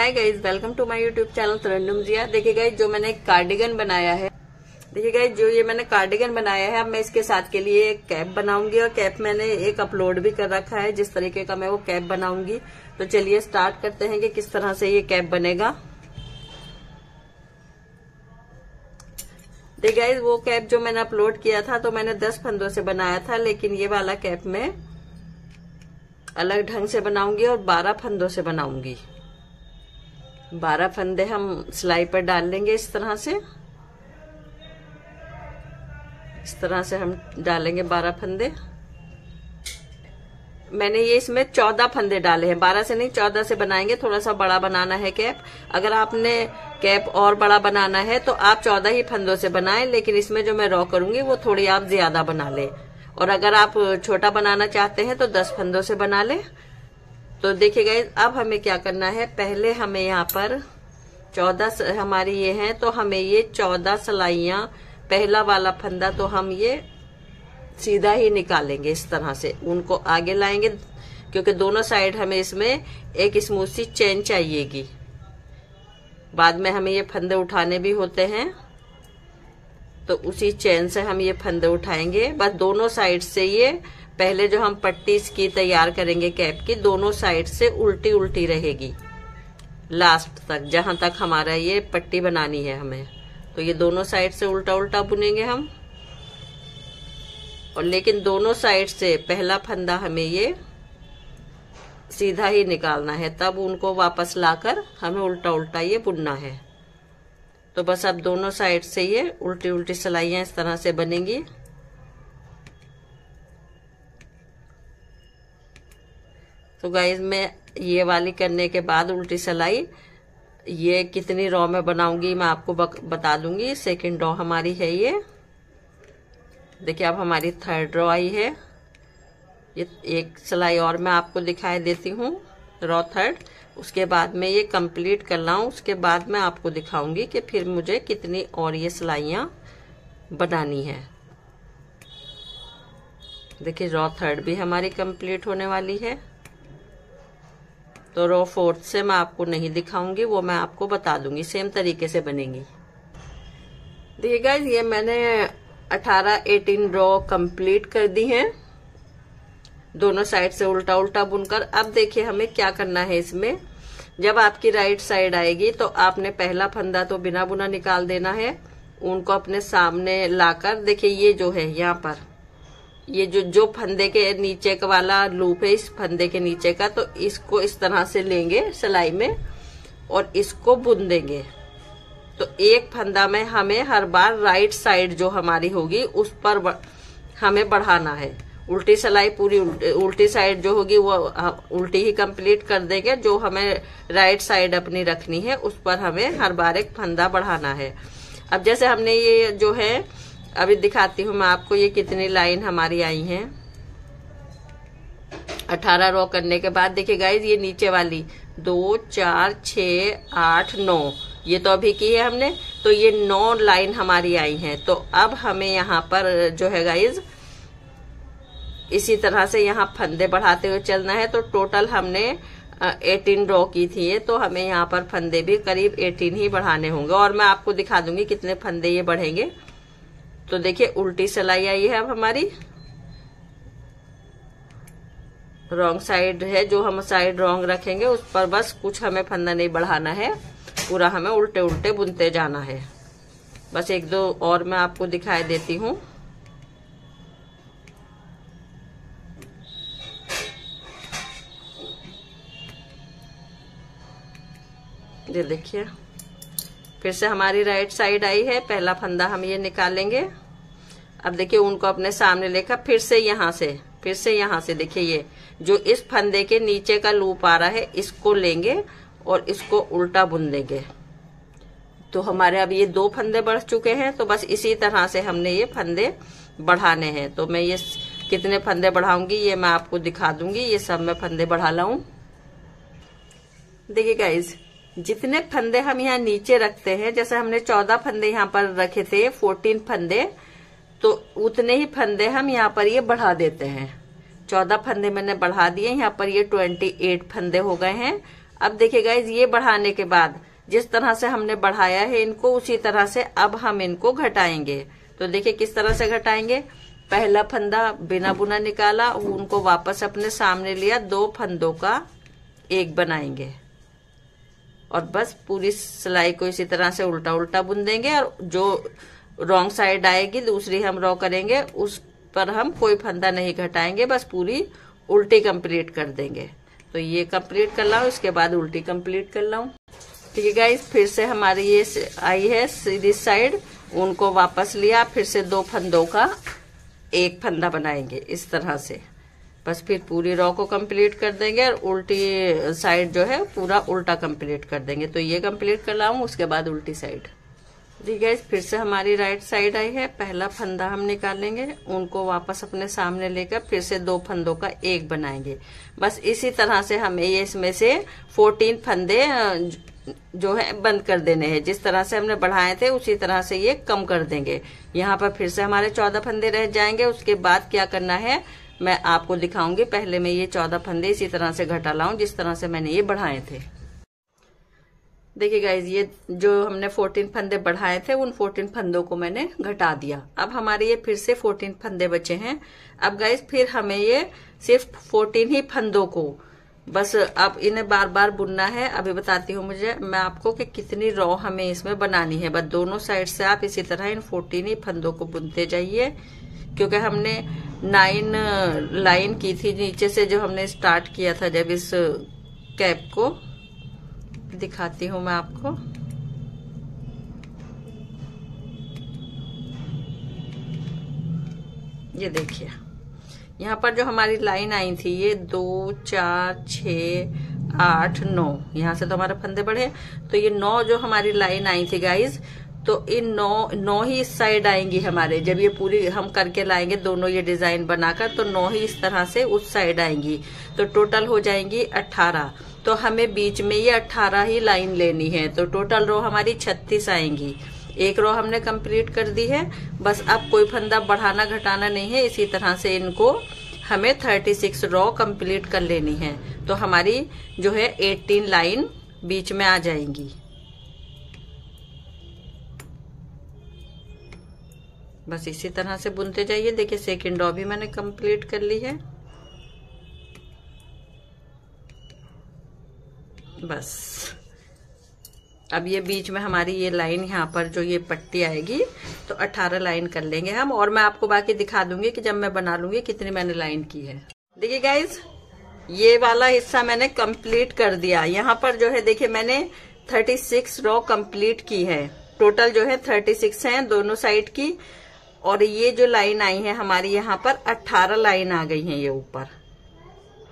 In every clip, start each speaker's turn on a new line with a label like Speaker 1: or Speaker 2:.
Speaker 1: Hi guys welcome to my YouTube channel Tarannum Jiya देखिए guys जो मैंने cardigan बनाया है देखिए गाइज़ जो ये मैंने कार्डिगन बनाया है अब मैं इसके साथ के लिए एक कैप बनाऊँगी और कैप मैंने एक अपलोड भी कर रखा है जिस तरीके का मैं वो कैप बनाऊँगी तो चलिए स्टार्ट करते हैं कि किस तरह से ये कैप बनेगा देखिए गाइज़ वो कैप जो मैंने अपलोड किया था तो मैंने दस फंदों से बनाया था लेकिन ये वाला कैप मैं अलग ढंग से बनाऊँगी और बारह फंदों से बनाऊँगी बारह फंदे हम सिलाई पर डाल लेंगे इस तरह से। इस तरह से हम डालेंगे बारह फंदे। मैंने ये इसमें चौदह फंदे डाले हैं। बारह से नहीं, चौदह से बनाएँगे। थोड़ा सा बड़ा बनाना है कैप। अगर आपने कैप और बड़ा बनाना है तो आप चौदह ही फंदों से बनाएँ, लेकिन इसमें जो मैं रॉ करूँगी, वो थोड़ी आप ज़्यादा बना ले। और अगर आप छोटा बनाना चाहते हैं तो दस फंदों से बना ले। तो देखिएगा अब हमें क्या करना है? पहले हमें यहाँ पर चौदह हमारी ये है तो हमें ये चौदह सिलाइया, पहला वाला फंदा तो हम ये सीधा ही निकालेंगे इस तरह से। उनको आगे लाएँगे, क्योंकि दोनों साइड हमें इसमें एक स्मूथ सी चेन चाहिएगी। बाद में हमें ये फंदे उठाने भी होते हैं। तो उसी चेन से हम ये फंदे उठाएँगे। बस दोनों साइड से ये पहले जो हम पट्टी इसकी तैयार करेंगे कैप की, दोनों साइड से उल्टी उल्टी रहेगी। लास्ट तक, जहाँ तक हमारा ये पट्टी बनानी है हमें। तो ये दोनों साइड से उल्टा उल्टा बुनेंगे हम। और लेकिन दोनों साइड से पहला फंदा हमें ये सीधा ही निकालना है। तब उनको वापस लाकर हमें उल्टा उल्टा ये बुनना है। तो बस अब दोनों साइड से ये उल्टी उल्टी सिलाइयाँ इस तरह से बनेंगी। तो गाइज़ मैं ये वाली करने के बाद उल्टी सिलाई, ये कितनी रॉ में बनाऊँगी मैं आपको बता दूँगी। सेकंड रॉ हमारी है ये। देखिए, अब हमारी थर्ड रॉ आई है। ये एक सिलाई और मैं आपको दिखाई देती हूँ रॉ थर्ड उसके बाद में ये कंप्लीट कर लाऊं। उसके बाद मैं आपको दिखाऊँगी कि फिर मुझे कितनी और ये सिलाइयाँ बनानी है। देखिए रॉ थर्ड भी हमारी कंप्लीट होने वाली है। तो रो फोर्थ से मैं आपको नहीं दिखाऊँगी, वो मैं आपको बता दूँगी। सेम तरीके से बनेंगी। देखिए गाइज़ ये मैंने 18 18 रो कंप्लीट कर दी हैं। दोनों साइड से उल्टा उल्टा बुनकर। अब देखिए हमें क्या करना है इसमें। जब आपकी राइट साइड आएगी तो आपने पहला फंदा तो बिना बुना निकाल देना है। उनको अपने सामने लाकर, देखिए ये जो है यहाँ पर। ये जो जो फंदे के नीचे का वाला लूप है, इस फंदे के नीचे का तो इसको इस तरह से लेंगे सिलाई में और इसको बुन देंगे तो एक फंदा में हमें हर बार राइट साइड जो हमारी होगी, उस पर हमें बढ़ाना है। उल्टी सिलाई पूरी उल्टी साइड जो होगी, वो उल्टी ही कंप्लीट कर देंगे, जो हमें राइट साइड अपनी रखनी है, उस पर हमें हर बार एक फंदा बढ़ाना है। अब जैसे हमने ये जो है अभी दिखाती हूँ मैं आपको ये कितनी लाइन हमारी आई हैं। अठारह रो करने के बाद देखिए गाइज़ ये नीचे वाली, दो, चार छ आठ, नौ। ये तो अभी की है हमने तो ये नौ लाइन हमारी आई हैं। तो अब हमें यहाँ पर जो है गाइज़ इसी तरह से यहाँ फंदे बढ़ाते हुए चलना है। तो टोटल हमने 18 रो की थी तो हमें यहाँ पर फंदे भी करीब 18 ही बढ़ाने होंगे। और मैं आपको दिखा दूँगी कितने फंदे ये बढ़ेंगे। तो देखिए, उल्टी सिलाई आई है अब हमारी। रॉन्ग साइड है, जो हम साइड रॉन्ग रखेंगे, उस पर बस कुछ हमें फंदा नहीं बढ़ाना है। पूरा हमें उल्टे उल्टे बुनते जाना है। बस एक दो और मैं आपको दिखाई देती हूँ। ये देखिए। फिर से हमारी राइट साइड आई है, पहला फंदा हम ये निकालेंगे। अब देखिए उनको अपने सामने लेकर फिर से यहाँ से, फिर से यहाँ से देखिए ये, जो इस फंदे के नीचे का लूप आ रहा है, इसको लेंगे और इसको उल्टा बुन देंगे। तो हमारे अब ये दो फंदे बढ़ चुके हैं तो बस इसी तरह से हमने ये फंदे बढ़ाने हैं। तो मैं ये कितने फंदे बढ़ाऊँगी, ये मैं आपको दिखा दूँगी, ये सब मैं फंदे बढ़ा लाऊं। देखिए गाइज़ जितने फंदे हम यहाँ नीचे रखते हैं, जैसे हमने चौदह फंदे यहाँ पर रखे थे फोर्टीन फंदे तो उतने ही फंदे हम यहाँ पर ये बढ़ा देते हैं। चौदह फंदे मैंने बढ़ा दिए, यहाँ पर ये ट्वेंटी एट फंदे हो गए हैं। अब देखिए गाइज़ ये बढ़ाने के बाद जिस तरह से हमने बढ़ाया है इनको, उसी तरह से अब हम इनको घटाएँगे। तो देखिए किस तरह से घटाएँगे? पहला फंदा बिना बुना निकाला, उनको वापस अपने सामने लिया, दो फंदों का एक बनाएँगे। और बस पूरी सिलाई को इसी तरह से उल्टा उल्टा बुन देंगे और जो रॉन्ग साइड आएगी, दूसरी हम रॉ करेंगे, उस पर हम कोई फंदा नहीं घटाएँगे, बस पूरी उल्टी कंप्लीट कर देंगे। तो ये कंप्लीट कर लाऊ, इसके बाद उल्टी कंप्लीट कर लाऊ। ठीक है गाइस फिर से हमारी ये आई है सीधी साइड, उनको वापस लिया, फिर से दो फंदों का एक फंदा बनाएँगे, इस तरह से। बस फिर पूरी रॉ को कंप्लीट कर देंगे और उल्टी साइड जो है, पूरा उल्टा कंप्लीट कर देंगे। तो ये कंप्लीट कर लाऊं, उसके बाद उल्टी साइड ठीक है फिर से हमारी राइट साइड आई है। पहला फंदा हम निकालेंगे, उनको वापस अपने सामने लेकर फिर से दो फंदों का एक बनाएँगे। बस इसी तरह से हमें ये इसमें से फोर्टीन फंदे जो है, बंद कर देने हैं। जिस तरह से हमने बढ़ाए थे, उसी तरह से ये कम कर देंगे। यहाँ पर फिर से हमारे चौदह फंदे रह जाएँगे। उसके बाद क्या करना है? मैं आपको दिखाऊँगी। पहले मैं ये चौदह फंदे इसी तरह से घटा लाऊं, जिस तरह से मैंने ये बढ़ाए थे। देखिए गाइज़ ये जो हमने 14 फंदे बढ़ाए थे, उन 14 फंदों को मैंने घटा दिया। अब हमारे ये फिर से 14 फंदे बचे हैं। अब गाइज़ फिर हमें ये सिर्फ़ 14 ही फंदों को, बस अब इन्हें बार बार बुनना है। अभी बताती हूँ मुझे, मैं आपको कि कितनी रॉ हमें इसमें बनानी है। बस दोनों साइड से आप इसी तरह इन 14 ही फंदों को बुनते जाइए, क्योंकि हमने नाइन, लाइन की थी नीचे से जो हमने स्टार्ट किया था जब इस कैप को। दिखाती हूँ मैं आपको। ये देखिए। यहाँ पर जो हमारी लाइन आई थी, ये दो, चार छ आठ, नौ। यहाँ से तो हमारे फंदे बढ़े। तो ये नौ जो हमारी लाइन आई थी गाइज़ तो इन नौ नौ ही इस साइड आएँगी हमारे। जब ये पूरी हम करके लाएँगे, दोनों ये डिज़ाइन बनाकर तो नौ ही इस तरह से उस साइड आएँगी। तो टोटल हो जाएँगी अट्ठारह तो हमें बीच में ये अट्ठारह ही लाइन लेनी है। तो टोटल रो हमारी छत्तीस आएँगी। एक रो हमने कंप्लीट कर दी है। बस अब कोई फंदा बढ़ाना, घटाना नहीं है। इसी तरह से इनको हमें थर्टी सिक्स रो कंप्लीट कर लेनी है। तो हमारी जो है एटीन लाइन बीच में आ जाएँगी। बस इसी तरह से बुनते जाइए। देखिए सेकेंड रो भी मैंने कंप्लीट कर ली है। बस। अब ये बीच में हमारी ये लाइन यहाँ पर जो ये पट्टी आएगी तो 18 लाइन कर लेंगे हम, और मैं आपको बाकी दिखा दूँगी कि जब मैं बना लूँगी कितनी मैंने लाइन की है। देखिए गाइज़ ये वाला हिस्सा मैंने कंप्लीट कर दिया। यहाँ पर जो है, देखिए, मैंने 36 रो कंप्लीट की है। टोटल जो है 36 है, दोनों साइड की। और ये जो लाइन आई है, हमारी यहाँ पर 18 लाइन आ गई है ये ऊपर।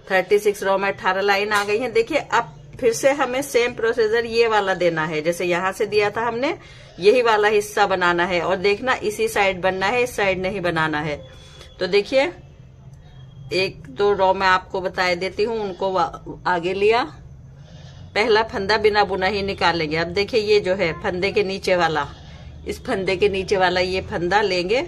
Speaker 1: 36 रो में 18 लाइन आ गई है। देखिए, अब फिर से हमें सेम प्रोसीजर ये वाला देना है। जैसे यहाँ से दिया था हमने, यही वाला हिस्सा बनाना है और देखना इसी साइड बनना है, इस साइड नहीं बनाना है। तो देखिए, एक, दो रो मैं आपको बता देती हूँ, उनको आगे लिया। पहला फंदा बिना बुना ही निकालेंगे। अब देखिए, ये जो है, फंदे के नीचे वाला। इस फंदे के नीचे वाला ये फंदा लेंगे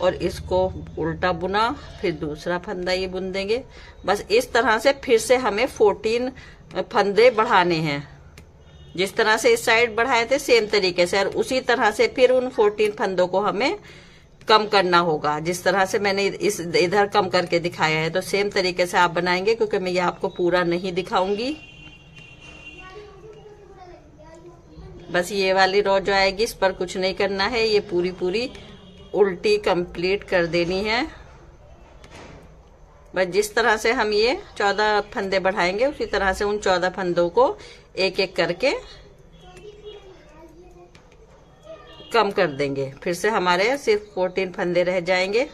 Speaker 1: और इसको उल्टा बुना, फिर दूसरा फंदा ये बुन देंगे। बस इस तरह से फिर से हमें फोर्टीन फंदे बढ़ाने हैं। जिस तरह से इस साइड बढ़ाए थे सेम तरीके से। और उसी तरह से फिर उन फोर्टीन फंदों को हमें कम करना होगा। जिस तरह से मैंने इस, इधर कम करके दिखाया है तो सेम तरीके से आप बनाएँगे, क्योंकि मैं ये आपको पूरा नहीं दिखाऊँगी। बस ये वाली रो जो आएगी, इस पर कुछ नहीं करना है, ये पूरी पूरी उल्टी कंप्लीट कर देनी है। बस जिस तरह से हम ये चौदह फंदे बढ़ाएँगे, उसी तरह से उन चौदह फंदों को एक एक करके कम कर देंगे। फिर से हमारे सिर्फ़ फोर्टीन फंदे रह जाएँगे।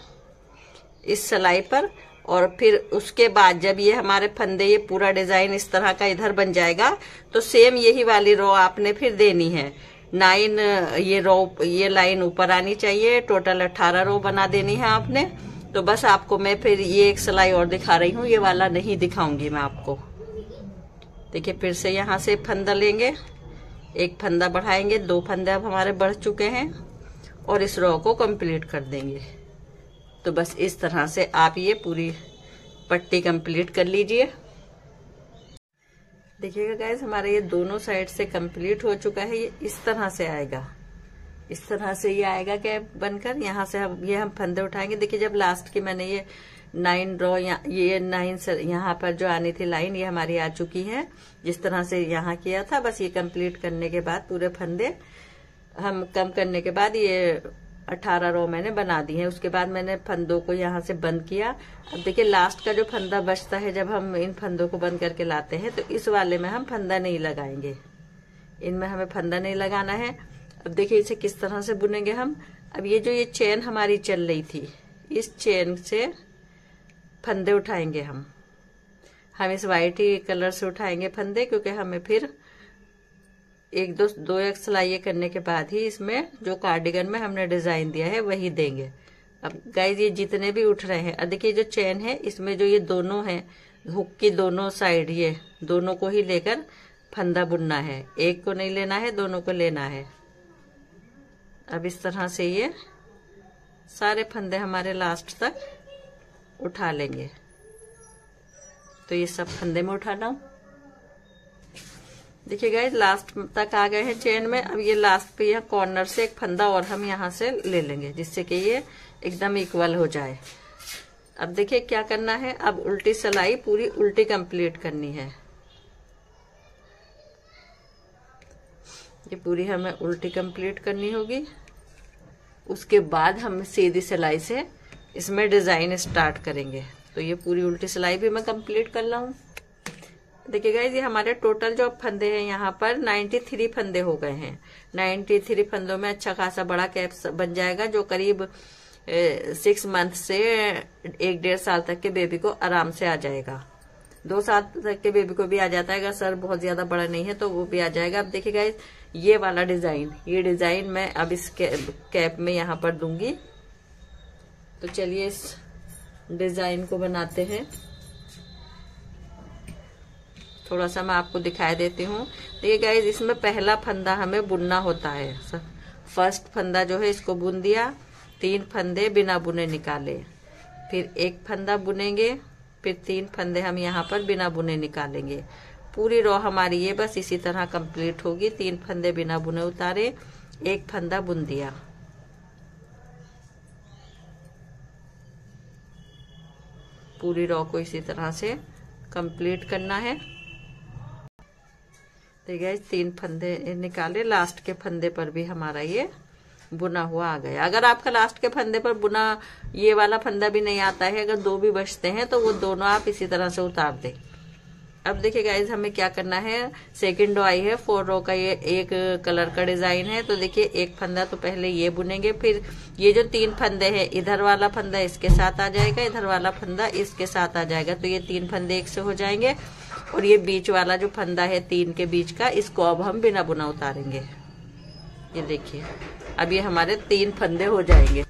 Speaker 1: इस सिलाई पर और फिर उसके बाद जब ये हमारे फंदे, ये पूरा डिज़ाइन इस तरह का इधर बन जाएगा तो सेम यही वाली रो आपने फिर देनी है। नाइन, ये रो, ये लाइन ऊपर आनी चाहिए, टोटल अट्ठारह रो बना देनी है आपने। तो बस आपको मैं फिर ये एक सिलाई और दिखा रही हूँ, ये वाला नहीं दिखाऊँगी मैं आपको। देखिए, फिर से यहाँ से फंदा लेंगे। एक फंदा बढ़ाएँगे, दो फंदे अब हमारे बढ़ चुके हैं और इस रो को कंप्लीट कर देंगे। तो बस इस तरह से आप ये पूरी पट्टी कंप्लीट कर लीजिए। देखिएगा गैस हमारा ये दोनों साइड से कंप्लीट हो चुका है, ये इस तरह से आएगा। इस तरह से ये आएगा क्या बनकर, यहाँ से हम, ये हम फंदे उठाएँगे। देखिए, जब लास्ट की मैंने ये नाइन ड्रॉ ये नाइन से यहाँ पर जो आनी थी लाइन ये हमारी आ चुकी है। जिस तरह से यहाँ किया था, बस ये कंप्लीट करने के बाद पूरे फंदे, हम कम करने के बाद ये अठारह रो मैंने बना दी है। उसके बाद मैंने फंदों को यहाँ से बंद किया। अब देखिए लास्ट का जो फंदा बचता है, जब हम इन फंदों को बंद करके लाते हैं तो इस वाले में हम फंदा नहीं लगाएँगे। इनमें हमें फंदा नहीं लगाना है। अब देखिए, इसे किस तरह से बुनेंगे हम। अब ये जो ये चेन हमारी चल रही थी, इस चेन से फंदे उठाएँगे हम। हम इस वाइट ही कलर से उठाएँगे फंदे, क्योंकि हमें फिर एक दो दो एक सिलाई करने के बाद ही इसमें जो कार्डिगन में हमने डिज़ाइन दिया है, वही देंगे। अब गाइज़ ये जितने भी उठ रहे हैं, अब देखिए जो चेन है, इसमें जो ये दोनों है हुक की दोनों साइड ये, दोनों को ही लेकर फंदा बुनना है। एक को नहीं लेना है, दोनों को लेना है। अब इस तरह से ये सारे फंदे हमारे लास्ट तक उठा लेंगे। तो ये सब फंदे में उठाना देखिए गए लास्ट तक आ गए हैं चेन में। अब ये लास्ट पे यहाँ कॉर्नर से एक फंदा और हम यहाँ से ले लेंगे, जिससे कि ये एकदम इक्वल हो जाए। अब देखिए क्या करना है। अब उल्टी सिलाई पूरी उल्टी कंप्लीट करनी है। ये पूरी हमें उल्टी कंप्लीट करनी होगी। उसके बाद हम सीधी सिलाई से इसमें डिज़ाइन स्टार्ट करेंगे। तो ये पूरी उल्टी सिलाई भी मैं कंप्लीट कर ला हूँ देखिएगा ये हमारे टोटल जो फंदे हैं यहाँ पर 93 फंदे हो गए हैं। 93 फंदों में अच्छा खासा बड़ा कैप बन जाएगा जो करीब सिक्स मंथ से एक डेढ़ साल तक के बेबी को आराम से आ जाएगा। दो साल तक के बेबी को भी आ जाता है। अगर सर बहुत ज़्यादा बड़ा नहीं है तो वो भी आ जाएगा। अब देखिएगा ये वाला डिज़ाइन ये डिज़ाइन मैं अब इस कैप में यहाँ पर दूँगी। तो चलिए इस डिज़ाइन को बनाते हैं। थोड़ा सा मैं आपको दिखाई देती हूँ। देखिए गाइज़ इसमें पहला फंदा हमें बुनना होता है। फ़र्स्ट फंदा जो है, इसको बुन दिया। तीन फंदे बिना बुने निकाले। फिर एक फंदा बुनेंगे, फिर तीन फंदे हम यहाँ पर बिना बुने निकालेंगे। पूरी रो हमारी ये बस इसी तरह कंप्लीट होगी। तीन फंदे बिना बुने उतारे, एक फंदा बुन दिया। पूरी रो को इसी तरह से कंप्लीट करना है। है तीन फंदे निकाले लास्ट के फंदे पर भी हमारा ये बुना हुआ आ गया। अगर आपका लास्ट के फंदे पर बुना ये वाला फंदा भी नहीं आता है, अगर दो भी बचते हैं तो वो दोनों आप इसी तरह से उतार दें। अब देखिए गाइज़ हमें क्या करना है? सेकंड रो आई है फोर रो का ये एक कलर का डिज़ाइन है तो देखिए एक फंदा तो पहले ये बुनेंगे, फिर ये जो तीन फंदे हैं, इधर वाला फंदा इसके साथ आ जाएगा, इधर वाला फंदा इसके साथ आ जाएगा तो ये तीन फंदे एक से हो जाएँगे। और ये बीच वाला जो फंदा है तीन के बीच का, इसको अब हम बिना बुना उतारेंगे। ये देखिए, अब ये हमारे तीन फंदे हो जाएँगे।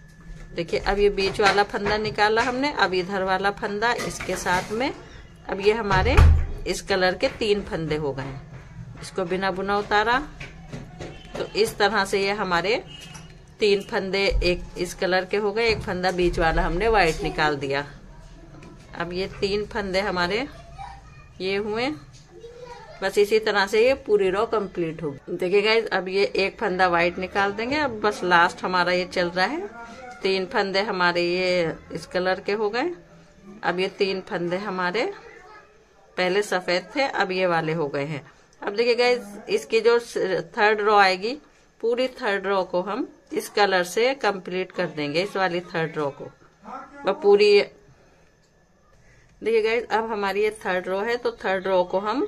Speaker 1: देखिए, अब ये बीच वाला फंदा निकाला हमने, अब इधर वाला फंदा, इसके साथ में अब ये हमारे इस कलर के तीन फंदे हो गए। इसको बिना बुना उतारा। तो इस तरह से ये हमारे तीन फंदे एक इस कलर के हो गए, एक फंदा बीच वाला हमने व्हाइट निकाल दिया। अब ये तीन फंदे हमारे ये हुए। बस इसी तरह से ये पूरी रो कंप्लीट होगी देखिए गाइज़ अब ये एक फंदा व्हाइट निकाल देंगे। अब बस लास्ट हमारा ये चल रहा है। तीन फंदे हमारे ये इस कलर के हो गए। अब ये तीन फंदे हमारे पहले सफ़ेद थे, अब ये वाले हो गए हैं। अब देखिए गाइज़ इसकी जो थर्ड रो आएगी, पूरी थर्ड रो को हम इस कलर से कंप्लीट कर देंगे, इस वाली थर्ड रो को। पूरी देखिए गाइज़ अब हमारी ये थर्ड रो है तो थर्ड रो को हम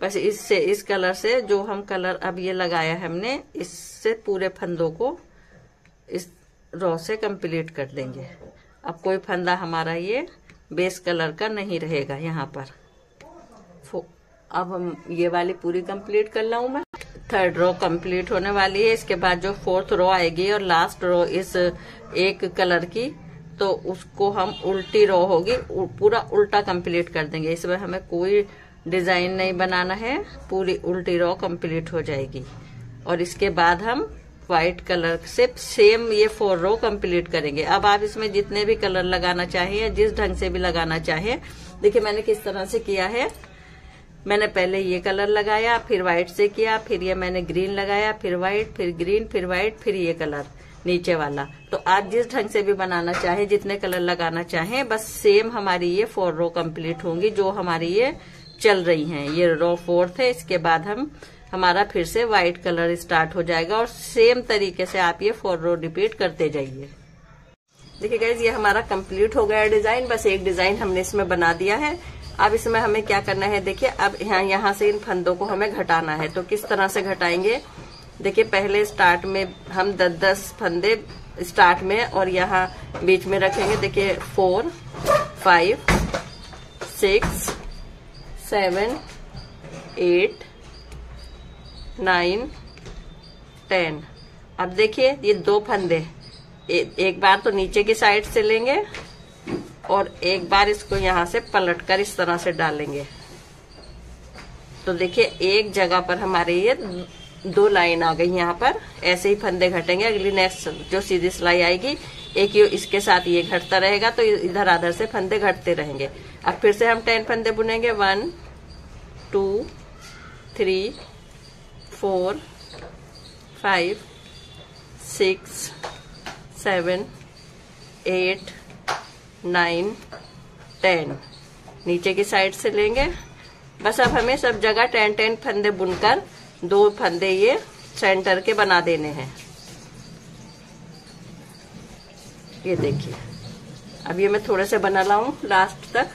Speaker 1: बस इससे, इस कलर से जो हम कलर अब ये लगाया है हमने, इससे पूरे फंदों को इस रो से कंप्लीट कर देंगे। अब कोई फंदा हमारा ये बेस कलर का नहीं रहेगा यहाँ पर। अब हम ये वाली पूरी कंप्लीट कर लाऊ मैं। थर्ड रो कंप्लीट होने वाली है, इसके बाद जो फोर्थ रो आएगी और लास्ट रो इस एक कलर की तो उसको हम उल्टी रो होगी पूरा उल्टा कंप्लीट कर देंगे। इसमें हमें कोई डिज़ाइन नहीं बनाना है, पूरी उल्टी रो कंप्लीट हो जाएगी। और इसके बाद हम व्हाइट कलर से सेम ये फोर रो कंप्लीट करेंगे। अब आप इसमें जितने भी कलर लगाना चाहें जिस ढंग से भी लगाना चाहें, देखिए मैंने किस तरह से किया है। मैंने पहले ये कलर लगाया, फिर व्हाइट से किया, फिर ये मैंने ग्रीन लगाया, फिर व्हाइट फिर ग्रीन फिर व्हाइट फिर ये कलर नीचे वाला। तो आप जिस ढंग से भी बनाना चाहें, जितने कलर लगाना चाहें, बस सेम हमारी ये फोर रो कंप्लीट होंगी, जो हमारी ये चल रही हैं। ये रो फोर्थ है इसके बाद हम, हमारा फिर से व्हाइट कलर स्टार्ट हो जाएगा और सेम तरीके से आप ये फोर रो रिपीट करते जाइए। देखिए गाइज़ ये हमारा कंप्लीट हो गया डिज़ाइन बस एक डिज़ाइन हमने इसमें बना दिया है। अब इसमें हमें क्या करना है, देखिए, अब यहाँ यहाँ से इन फंदों को हमें घटाना है। तो किस तरह से घटाएँगे? देखिए पहले स्टार्ट में हम दस दस फंदे स्टार्ट में और यहाँ बीच में रखेंगे। देखिए four five six seven eight nine ten अब देखिए ये दो फंदे। ए, एक बार तो नीचे की साइड से लेंगे और एक बार इसको यहाँ से पलटकर इस तरह से डालेंगे। तो देखिए एक जगह पर हमारे ये दो लाइन आ गई यहाँ पर। ऐसे ही फंदे घटेंगे। अगली नेक्स्ट जो सीधी सिलाई आएगी, एक ये इसके साथ ये घटता रहेगा तो इधर आधर से फंदे घटते रहेंगे। अब फिर से हम टेन फंदे बुनेंगे। One two three four five six seven eight nine ten नीचे की साइड से लेंगे। बस अब हमें सब जगह टेन टेन फंदे बुनकर दो फंदे ये सेंटर के बना देने हैं। ये देखिए। अब ये मैं थोड़े से बना लाऊं लास्ट तक।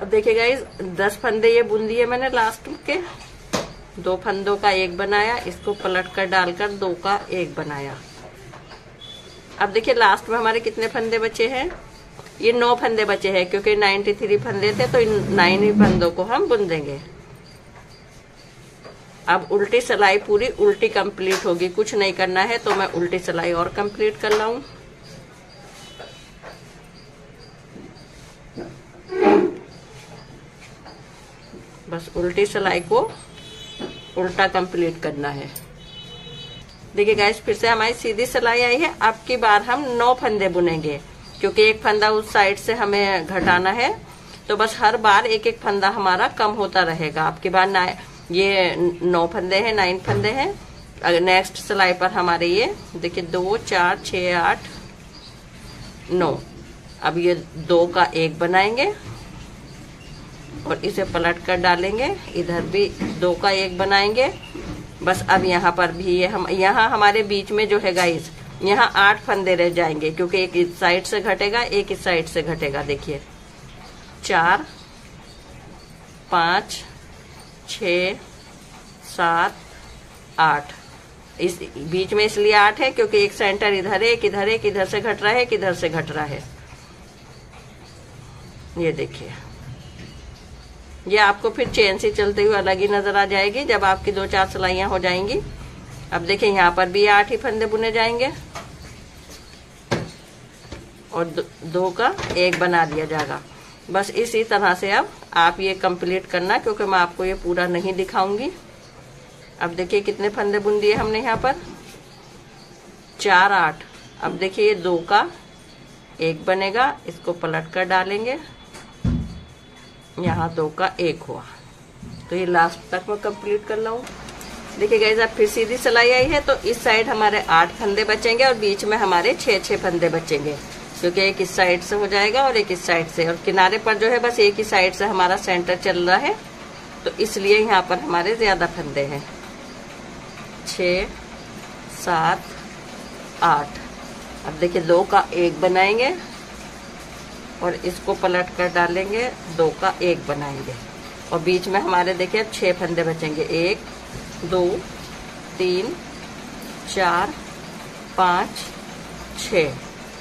Speaker 1: अब देखिए गाइज़ दस फंदे ये बुन दिए मैंने लास्ट के। दो फंदों का एक बनाया, इसको पलट कर डालकर दो का एक बनाया। अब देखिए लास्ट में हमारे कितने फंदे बचे हैं? ये नौ फंदे बचे हैं, क्योंकि 93 फंदे थे तो इन नाइन ही फंदों को हम बुन देंगे। अब उल्टी सिलाई पूरी उल्टी कंप्लीट होगी। कुछ नहीं करना है तो मैं उल्टी सिलाई और कंप्लीट कर लाऊं। बस उल्टी सिलाई को उल्टा कंप्लीट करना है। देखिए गैस फिर से हमारी सीधी सिलाई आई है। अब की बार हम नौ फंदे बुनेंगे, क्योंकि एक फंदा उस साइड से हमें घटाना है। तो बस हर बार एक एक फंदा हमारा कम होता रहेगा। आपकी बार ये नौ फंदे हैं, नाइन फंदे हैं। अगर नेक्स्ट सिलाई पर हमारे ये, देखिए, दो, चार छ आठ, नौ। अब ये दो का एक बनाएँगे और इसे पलट कर डालेंगे। इधर भी दो का एक बनाएँगे। बस अब यहाँ पर भी ये हम यहाँ हमारे बीच में जो है गाइस यहाँ आठ फंदे रह जाएँगे, क्योंकि एक इस साइड से घटेगा, एक इस साइड से घटेगा। देखिए, चार, पाँच छ सात आठ। इस बीच में इसलिए आठ है क्योंकि एक सेंटर इधर है एक इधर है इधर से घट रहा है किधर से घट रहा है। ये देखिए। ये आपको फिर चेन से चलते हुए अलग ही नज़र आ जाएगी जब आपकी दो चार सिलाइयाँ हो जाएँगी। अब देखिए यहाँ पर भी आठ ही फंदे बुने जाएँगे। और दो, दो का एक बना दिया जाएगा। बस इसी तरह से अब आप ये कंप्लीट करना, क्योंकि मैं आपको ये पूरा नहीं दिखाऊँगी। अब देखिए कितने फंदे बुन दिए हमने यहाँ पर। चार आठ। अब देखिए ये दो का एक बनेगा, इसको पलट कर डालेंगे। यहाँ दो का एक हुआ। तो ये लास्ट तक मैं कंप्लीट कर लाऊ। देखिए गई अब फिर सीधी सिलाई आई है तो इस साइड हमारे आठ फंदे बचेंगे और बीच में हमारे छह छह फंदे बचेंगे। क्योंकि एक इस साइड से हो जाएगा और एक इस साइड से। और किनारे पर जो है बस एक ही साइड से हमारा सेंटर चल रहा है। तो इसलिए यहाँ पर हमारे ज़्यादा फंदे हैं। छ, सात, आठ। अब देखिए, दो का एक बनाएँगे और इसको पलट कर डालेंगे, दो का एक बनाएँगे। और बीच में हमारे देखिए, अब छह फंदे बचेंगे। एक, दो, तीन, चार, पाँच, छ।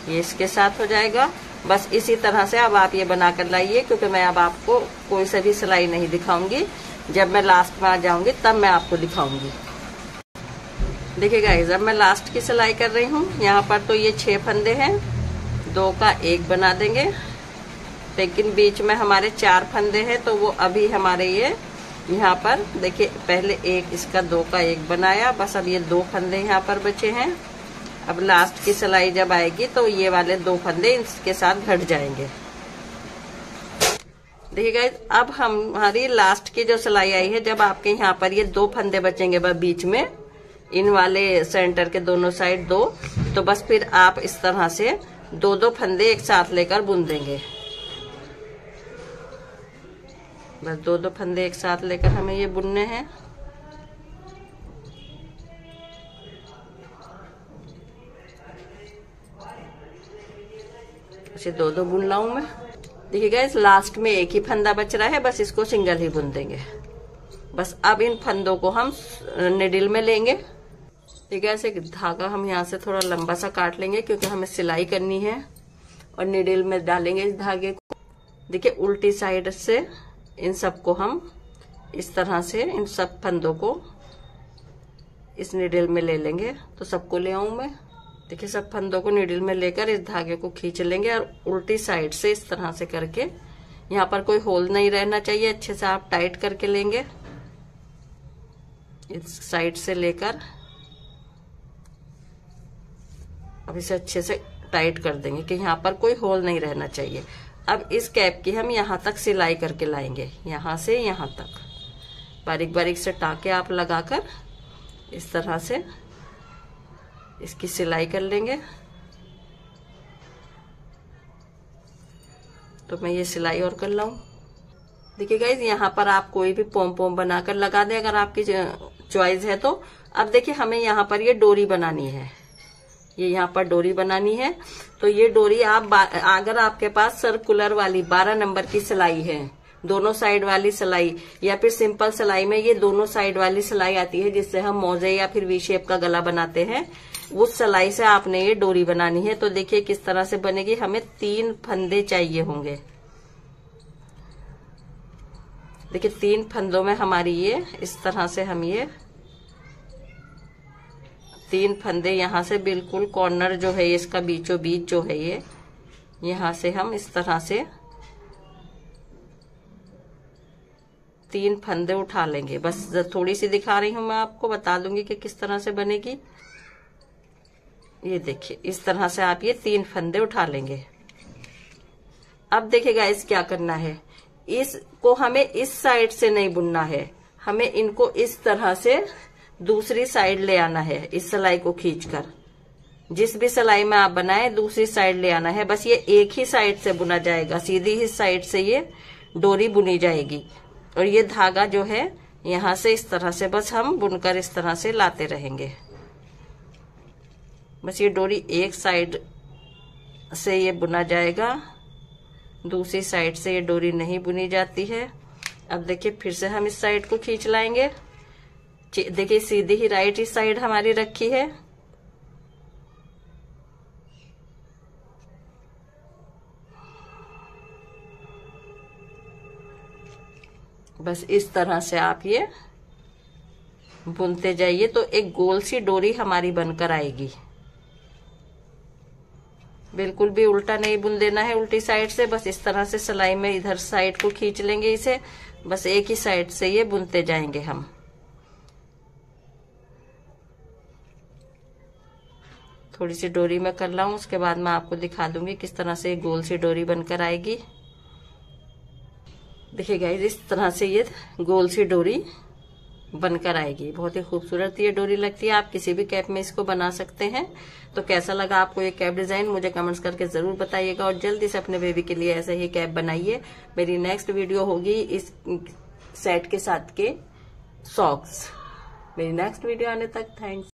Speaker 1: ये इसके साथ हो जाएगा। बस इसी तरह से अब आप ये बना कर लाइए, क्योंकि मैं अब आपको कोई सा भी सिलाई नहीं दिखाऊँगी। जब मैं लास्ट में आ जाऊँगी, तब मैं आपको दिखाऊँगी। देखिए गाइज़ अब मैं लास्ट की सिलाई कर रही हूँ। यहाँ पर तो ये छह फंदे हैं। दो का एक बना देंगे। लेकिन बीच में हमारे चार फंदे हैं तो वो अभी हमारे ये यहाँ पर, देखिए, पहले एक, इसका दो का एक बनाया। बस अब ये दो फंदे यहाँ पर बचे हैं। अब लास्ट की सिलाई जब आएगी तो ये वाले दो फंदे इसके साथ घट जाएँगे। देखिए अब हमारी लास्ट की जो सिलाई आई है, जब आपके यहाँ पर ये दो फंदे बचेंगे बस बीच में, इन वाले सेंटर के दोनों साइड दो तो बस फिर आप इस तरह से दो दो फंदे एक साथ लेकर बुन देंगे बस दो दो फंदे एक साथ लेकर हमें ये बुनने हैं। इसे दो दो बुन लाऊ मैं। देखिएगा इस लास्ट में एक ही फंदा बच रहा है, बस इसको सिंगल ही बुन देंगे। बस अब इन फंदों को हम निडिल में लेंगे। ठीक है ऐसे धागा हम यहाँ से थोड़ा लंबा सा काट लेंगे, क्योंकि हमें सिलाई करनी है। और निडिल में डालेंगे इस धागे को। देखिए, उल्टी साइड से इन सबको हम इस तरह से इन सब फंदों को इस निडिल में ले लेंगे। तो सबको ले आऊँ मैं। देखिए, सब फंदों को नीडल में लेकर इस धागे को खींच लेंगे और उल्टी साइड से इस तरह से करके यहाँ पर कोई होल नहीं रहना चाहिए, अच्छे से आप टाइट करके लेंगे। इस साइड से लेकर अब इसे अच्छे से टाइट कर देंगे कि यहाँ पर कोई होल नहीं रहना चाहिए। अब इस कैप की हम यहाँ तक सिलाई करके लाएँगे, यहाँ से यहाँ तक। बारीक बारीक से टाके आप लगाकर इस तरह से इसकी सिलाई कर लेंगे। तो मैं ये सिलाई और कर लाऊं। देखिए गाइज़ यहाँ पर आप कोई भी पोम पोम बनाकर लगा दें, अगर आपकी चॉइस है तो। अब देखिए, हमें यहाँ पर ये डोरी बनानी है। ये यहाँ पर डोरी बनानी है। तो ये डोरी आप अगर आपके पास सर्कुलर वाली बारह नंबर की सिलाई है दोनों साइड वाली सिलाई या फिर सिंपल सिलाई में ये दोनों साइड वाली सिलाई आती है जिससे हम मोजे या फिर वी शेप का गला बनाते हैं। उस सिलाई से आपने ये डोरी बनानी है। तो देखिए किस तरह से बनेगी। हमें तीन फंदे चाहिए होंगे। देखिए तीन फंदों में हमारी ये, इस तरह से हम ये, तीन फंदे यहाँ से बिल्कुल कॉर्नर जो है, इसका बीचों बीच जो है ये, यहाँ से हम इस तरह से तीन फंदे उठा लेंगे। बस थोड़ी सी दिखा रही हूँ मैं आपको, बता दूँगी कि किस तरह से बनेगी। ये देखिए, इस तरह से आप ये तीन फंदे उठा लेंगे। अब देखिएगा इस क्या करना है। इसको हमें इस साइड से नहीं बुनना है। हमें इनको इस तरह से दूसरी साइड ले आना है, इस सिलाई को खींचकर। जिस भी सिलाई में आप बनाए, दूसरी साइड ले आना है। बस ये एक ही साइड से बुना जाएगा। सीधी ही साइड से ये डोरी बुनी जाएगी। और ये धागा जो है, यहाँ से इस तरह से, बस हम बुनकर इस तरह से लाते रहेंगे। बस ये डोरी एक साइड से ये बुना जाएगा, दूसरी साइड से ये डोरी नहीं बुनी जाती है। अब देखिए, फिर से हम इस साइड को खींच लाएँगे। देखिए, सीधी ही राइट इस साइड हमारी रखी है। बस इस तरह से आप ये बुनते जाइए तो एक गोल सी डोरी हमारी बनकर आएगी। बिल्कुल भी उल्टा नहीं बुन देना है उल्टी साइड से, बस इस तरह से सिलाई में इधर साइड को खींच लेंगे इसे, बस एक ही साइड से ये बुनते जाएँगे हम। थोड़ी सी डोरी में कर लाऊं, उसके बाद मैं आपको दिखा दूँगी किस तरह से गोल सी डोरी बनकर आएगी। देखिएगा इस तरह से ये गोल सी डोरी बनकर आएगी। बहुत ही खूबसूरत ये डोरी लगती है। आप किसी भी कैप में इसको बना सकते हैं। तो कैसा लगा आपको ये कैप डिज़ाइन? मुझे कमेंट्स करके ज़रूर बताइएगा और जल्दी से अपने बेबी के लिए ऐसा ही कैप बनाइए। मेरी नेक्स्ट वीडियो होगी इस सेट के साथ के सॉक्स मेरी नेक्स्ट वीडियो आने तक थैंक्स